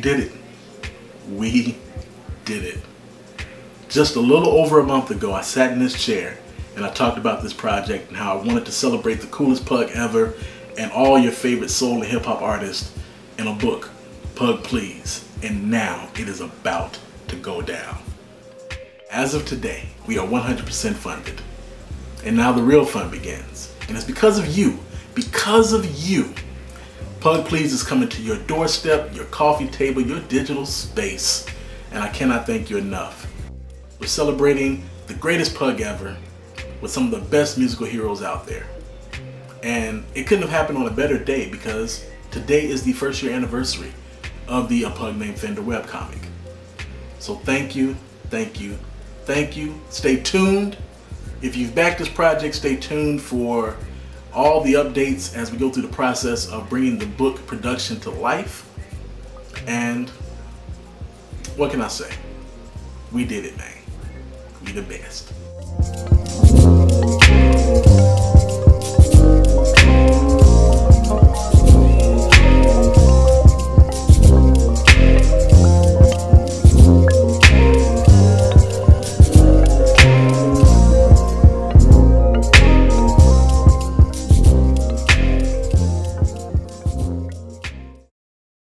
did it. We did it. Just a little over a month ago, I sat in this chair and I talked about this project and how I wanted to celebrate the coolest pug ever and all your favorite soul and hip hop artists in a book, Pug, Please. And now it is about to go down. As of today, we are 100% funded. And now the real fun begins. And it's because of you, because of you, Pug Please is coming to your doorstep, your coffee table, your digital space. And I cannot thank you enough. We're celebrating the greatest pug ever with some of the best musical heroes out there. And it couldn't have happened on a better day because today is the first year anniversary of the A Pug Named Fender webcomic. So thank you, thank you, thank you. Stay tuned. If you've backed this project, stay tuned for all the updates as we go through the process of bringing the book production to life. And what can I say? We did it, man. We the best.